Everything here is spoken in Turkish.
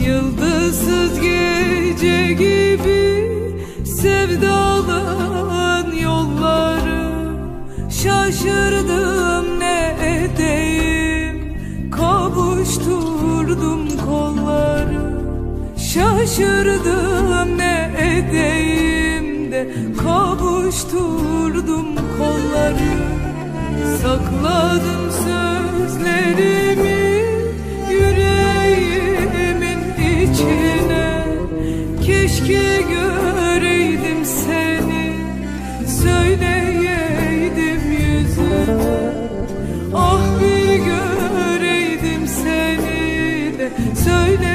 Yıldızsız gece gibi sevdalın yolları. Şaşırdım ne edeyim kavuşturdum kolları. Şaşırdım ne edeyim de kavuşturdum kolları Keşke göreydim seni Söyleyeydim yüzüme Ah bir göreydim seni de Söyle